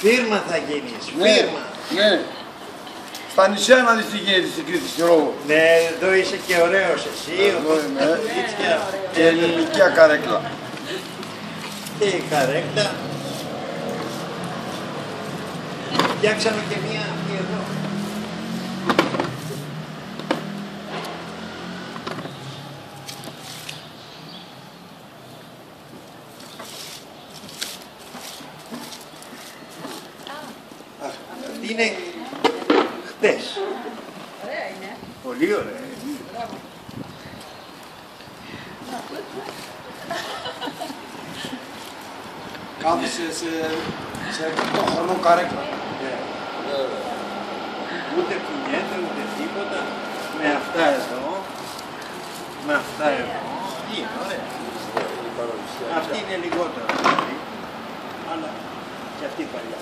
Φίρμα θα γίνεις, Ναι, φίρμα. ναι. Στα νησιά να δεις τι γίνεται στην Κρήτη, στη Ρόγο. Ναι, εδώ είσαι και ωραίος εσύ. Εδώ οπότε είμαι. τα κορίτσια. Και ελληνικιά καρέκλα. Και η καρέκλα. Φτιάξαμε και μία αυτή εδώ. Αυτή είναι χτες. Ωραία είναι. Πολύ ωραία. Κάθισε σε, σε 100 χρονό καρέκλα. Ναι. Ούτε κουνιέται ούτε τίποτα. Με αυτά εδώ. Με αυτά εδώ. Είναι ωραία. Αυτή είναι λιγότερο. δηλαδή. Αλλά και αυτή παλιά.